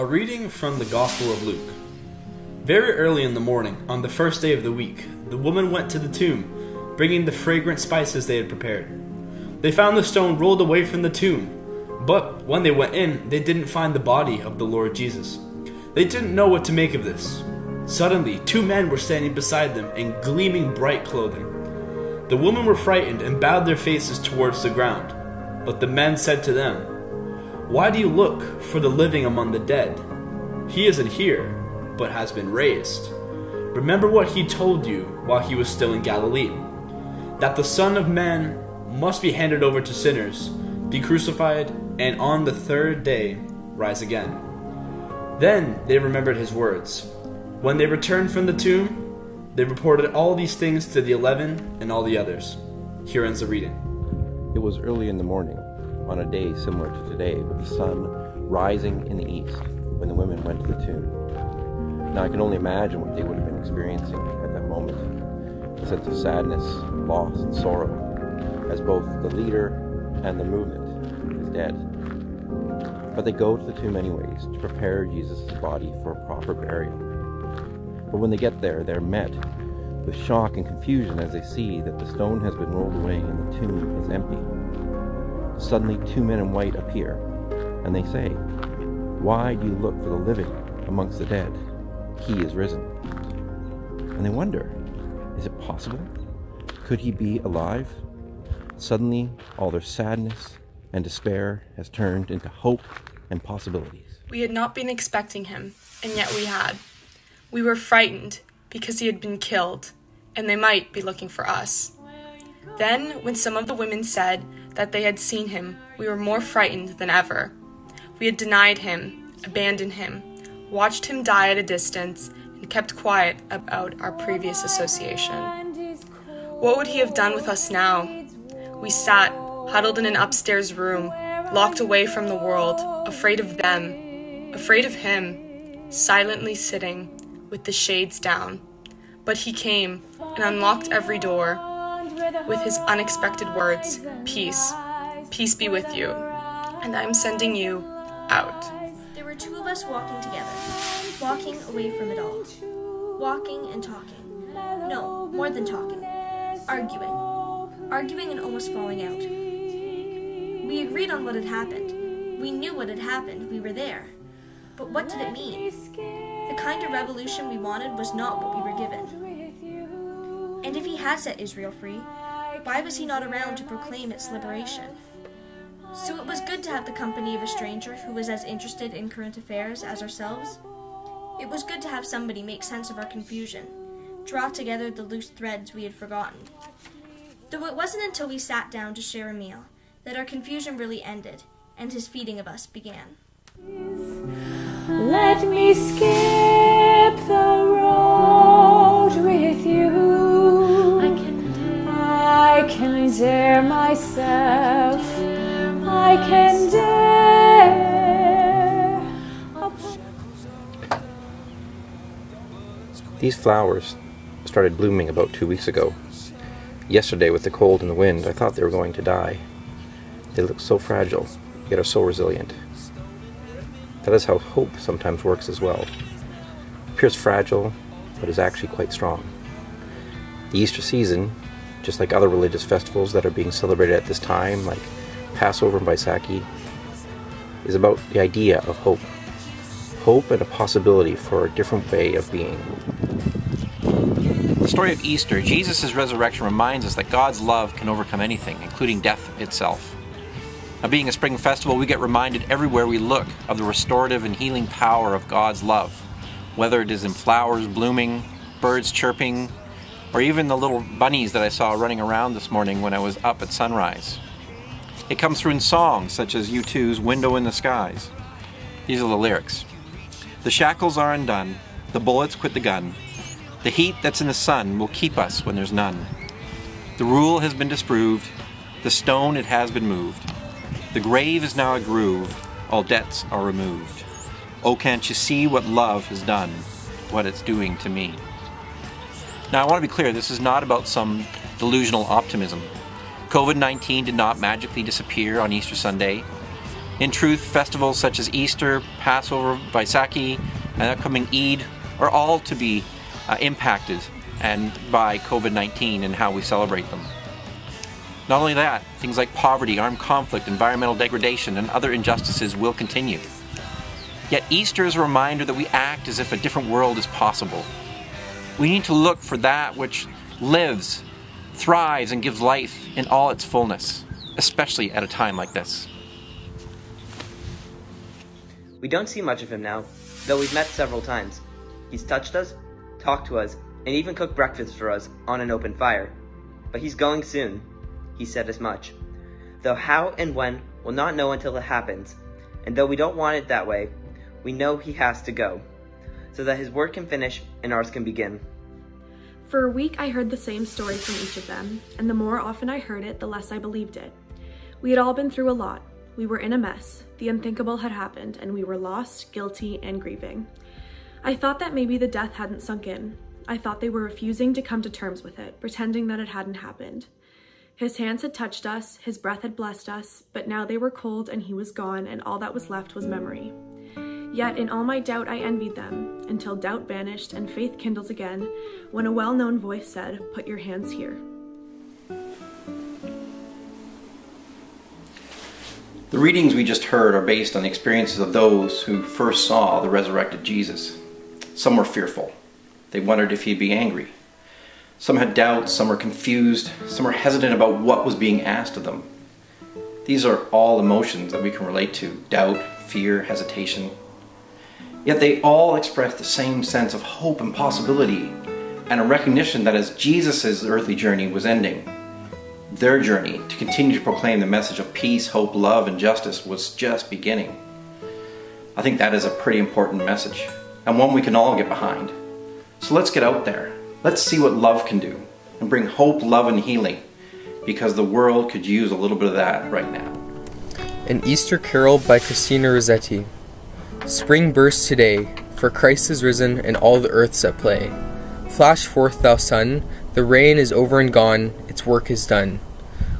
from the Gospel of Luke. Very early in the morning, on the first day of the week, the woman went to the tomb, bringing the fragrant spices they had prepared. They found the stone rolled away from the tomb, but when they went in, they didn't find the body of the Lord Jesus. They didn't know what to make of this. Suddenly, two men were standing beside them in gleaming bright clothing. The women were frightened and bowed their faces towards the ground. But the men said to them, Why do you look for the living among the dead? He isn't here, but has been raised. Remember what he told you while he was still in Galilee that the Son of Man must be handed over to sinners, be crucified, and on the third day rise again. Then they remembered his words. When they returned from the tomb, they reported all these things to the eleven and all the others. Here ends the reading. It was early in the morning, on a day similar to today, with the sun rising in the east, when the women went to the tomb. Now I can only imagine what they would have been experiencing at that moment a sense of sadness, loss, and sorrow, as both the leader and the movement is dead. But they go to the tomb anyways to prepare Jesus' body for a proper burial. But when they get there, they're met with shock and confusion as they see that the stone has been rolled away and the tomb is empty. Suddenly, two men in white appear, and they say, Why do you look for the living amongst the dead? He is risen. And they wonder, Is it possible? Could he be alive? Suddenly, all their sadness and despair has turned into hope and possibilities. We had not been expecting him, and yet we had. We were frightened because he had been killed, and they might be looking for us. Then, when some of the women said that they had seen him, we were more frightened than ever. We had denied him, abandoned him, watched him die at a distance, and kept quiet about our previous association. What would he have done with us now? We sat, huddled in an upstairs room, locked away from the world, afraid of them, afraid of him, silently sitting, with the shades down. But he came and unlocked every door with his unexpected words Peace, peace be with you, and I'm sending you out. There were two of us walking together, walking away from it all, walking and talking. No, more than talking, arguing, arguing and almost falling out. We agreed on what had happened. We knew what had happened. We were there. But what did it mean? The kind of revolution we wanted was not what we were given. And if he had set Israel free, why was he not around to proclaim its liberation? So it was good to have the company of a stranger who was as interested in current affairs as ourselves. It was good to have somebody make sense of our confusion, draw together the loose threads we had forgotten. Though it wasn't until we sat down to share a meal that our confusion really ended and his feeding of us began. Let me skip the dare myself. I can dare. These flowers started blooming about two weeks ago. Yesterday, with the cold and the wind, I thought they were going to die. They look so fragile, yet are so resilient. That is how hope sometimes works as well. It appears fragile, but is actually quite strong. The Easter season, just like other religious festivals that are being celebrated at this time, like Passover and Vaisakhi, is about the idea of hope. Hope and a possibility for a different way of being. The story of Easter, Jesus' resurrection, reminds us that God's love can overcome anything, including death itself. Now, being a spring festival, we get reminded everywhere we look of the restorative and healing power of God's love, whether it is in flowers blooming, birds chirping, or even the little bunnies that I saw running around this morning when I was up at sunrise. It comes through in songs such as U2's Window in the Skies. These are the lyrics The shackles are undone, the bullets quit the gun, the heat that's in the sun will keep us when there's none. The rule has been disproved, the stone it has been moved. The grave is now a groove, all debts are removed. Oh, can't you see what love has done, what it's doing to me? Now, I want to be clear this is not about some delusional optimism. COVID 19 did not magically disappear on Easter Sunday. In truth, festivals such as Easter, Passover, Vaisakhi, and upcoming Eid are all to be uh, impacted and by COVID-19 and how we celebrate them. Not only that, things like poverty, armed conflict, environmental degradation, and other injustices will continue. Yet Easter is a reminder that we act as if a different world is possible. We need to look for that which lives, thrives, and gives life in all its fullness, especially at a time like this. We don't see much of him now, though we've met several times. He's touched us, talked to us, and even cooked breakfast for us on an open fire. But he's going soon. He said as much. Though how and when, we'll not know until it happens. And though we don't want it that way, we know he has to go, so that his work can finish and ours can begin. For a week, I heard the same story from each of them, and the more often I heard it, the less I believed it. We had all been through a lot. We were in a mess. The unthinkable had happened, and we were lost, guilty, and grieving. I thought that maybe the death hadn't sunk in. I thought they were refusing to come to terms with it, pretending that it hadn't happened. His hands had touched us, his breath had blessed us, but now they were cold and he was gone, and all that was left was memory. Yet in all my doubt I envied them, until doubt vanished and faith kindled again, when a well known voice said, Put your hands here. The readings we just heard are based on the experiences of those who first saw the resurrected Jesus. Some were fearful. They wondered if he'd be angry. Some had doubts, some were confused, some were hesitant about what was being asked of them. These are all emotions that we can relate to doubt, fear, hesitation, Yet they all express the same sense of hope and possibility, and a recognition that as Jesus' earthly journey was ending, their journey to continue to proclaim the message of peace, hope, love, and justice was just beginning. I think that is a pretty important message, and one we can all get behind. So let's get out there. Let's see what love can do, and bring hope, love, and healing, because the world could use a little bit of that right now. An Easter Carol by Christina Rossetti. Spring bursts today, for Christ is risen, and all the earth's at play. Flash forth, thou sun, the rain is over and gone, its work is done.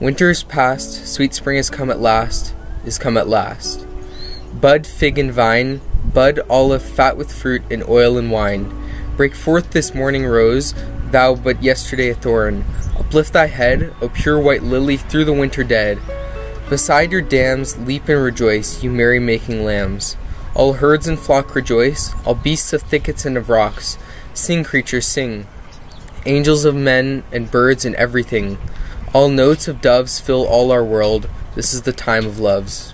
Winter is past, sweet spring has come at last, is come at last. Bud, fig, and vine, bud, olive, fat with fruit, and oil and wine. Break forth this morning rose, thou but yesterday a thorn. Uplift thy head, O pure white lily, through the winter dead. Beside your dams, leap and rejoice, you merry making lambs. All herds and flock rejoice, all beasts of thickets and of rocks. Sing, creatures, sing. Angels of men and birds and everything. All notes of doves fill all our world. This is the time of loves.